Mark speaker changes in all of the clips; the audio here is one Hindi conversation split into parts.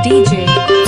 Speaker 1: DJ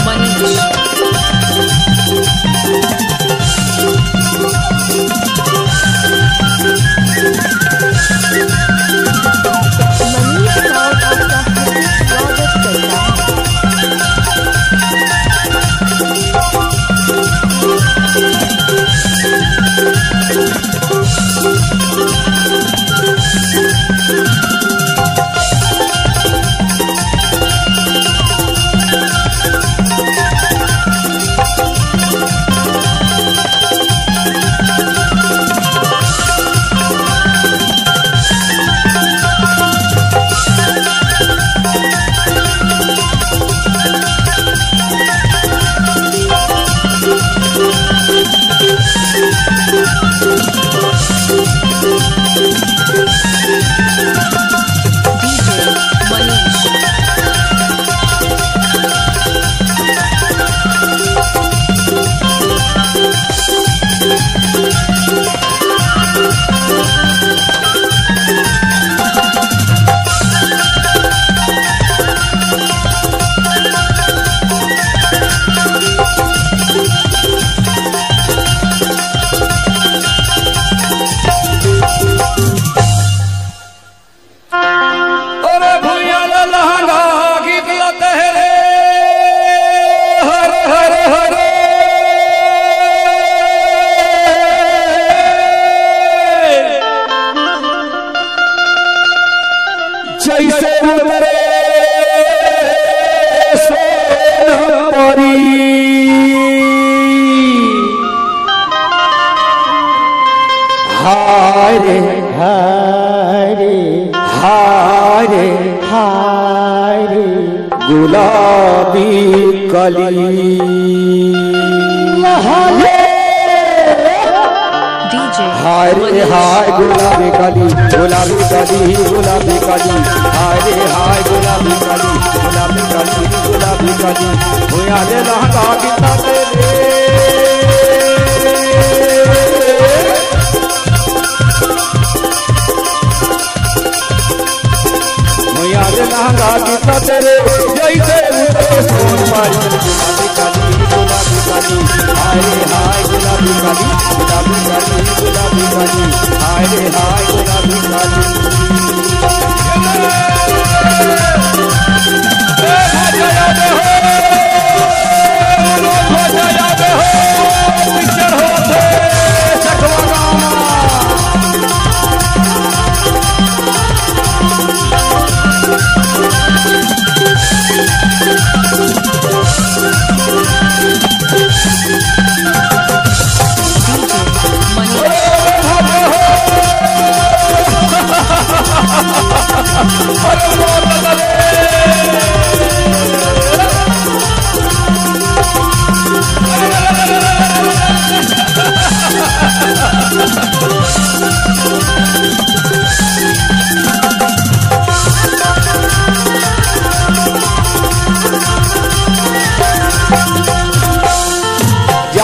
Speaker 2: हारे हारे हारे हारे गुलाबी कली। हारे
Speaker 1: DJ
Speaker 2: हाय रे हाय गुलाबी कली गुलाबी कली गुलाबी कली। हाय रे हाय गुलाबी कली गुलाबी कली गुलाबी कली। भुया ले लहंगा कितना तेरे लहंगा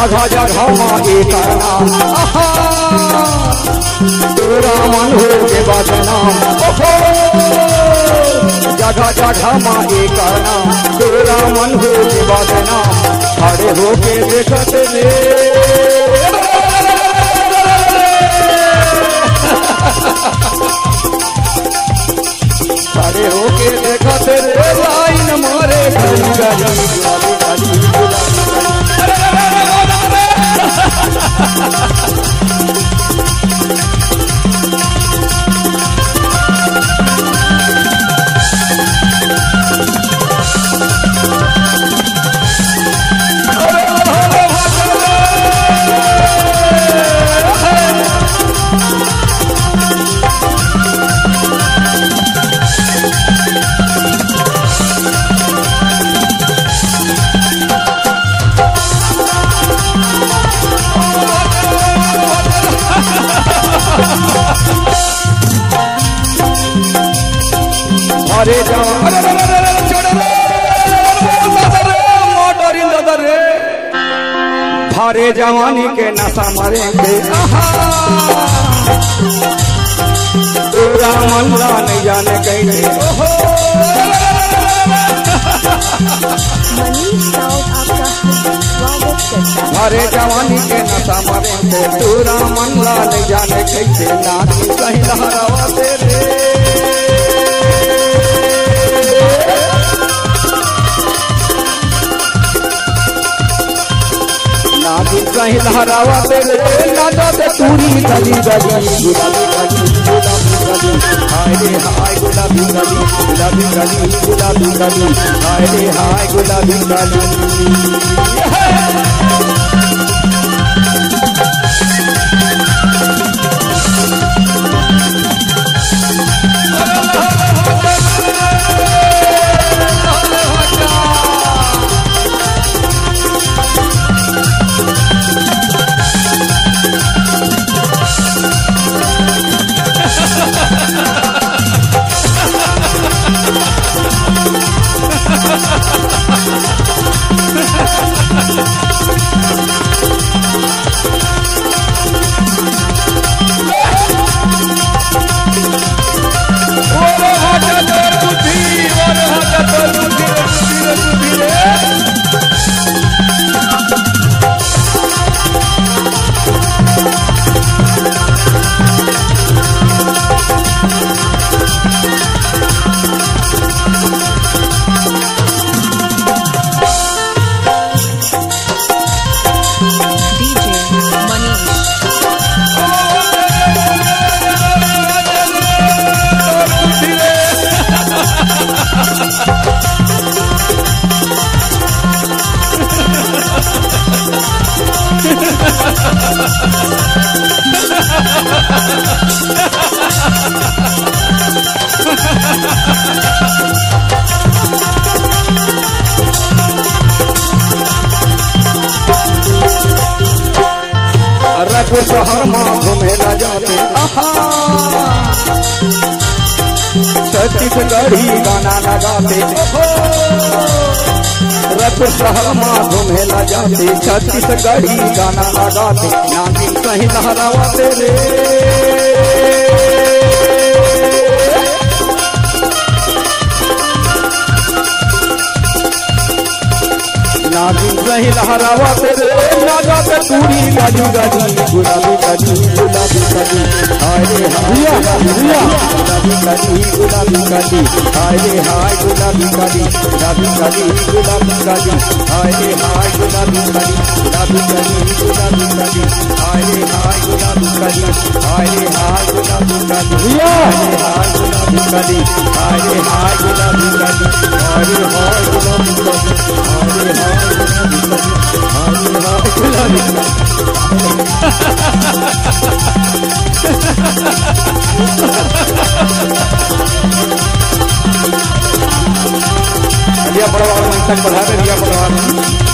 Speaker 2: जगह जगह मागे करना तेरा मन हो के बजना जगह जगह मागे करना तेरा मन हो के बजना खड़े हो के देखत रे खड़े हो के देखत रे लाइन मारे गली गली 哈哈哈哈。अरे हरे जवानी के नशा मरेंगे। पूरा रामन नहीं जाने कहीं नहीं। हरे जवानी के नशा मरेंगे। पूरा रामन नहीं जाने कैसे नानी कहीं तेरे नाची कहीं लहरावा तेरे नाचा से पूरी गली गली गुलाबी गली गुलाबी गली। हाय रे, हाय गुलाबी गली गुलाबी गली गुलाबी गली। हाय रे, हाय गुलाबी गली। रघु शहर माँ घूमेला जाते। छत्तीसगढ़ी गाना लगाते। ओहो। रघु शहर माँ घूमेला जाते, छत्तीसगढ़ी गाना लगाते नागिन कहीं लहरावाते रे नागिन कहीं लहरावाते रे नागा पे पूरी गाड़ी गाड़ी गुलाबी गाड़ी गुलाबी गाड़ी हाय हाय गुलाबी गाड़ी गुलाबी गाड़ी हाय हाय गुलाबी गाड़ी गुलाबी गाड़ी गुलाबी गाड़ी हाय हाय गुलाबी गाड़ी गुलाबी गाड़ी गुलाबी गाड़ी हाय हाय गुलाबी गाड़ी हाय हाय गुलाबी गाड़ी हाय हाय गुलाबी गाड़ी हाय हाय गुलाबी गाड़ी हाय हाय गुलाबी गाड़ी हाय हाय गुलाबी गाड़ी हाय हाय गुलाबी गाड़ी dia perlawanan tak berhasil dia perlawanan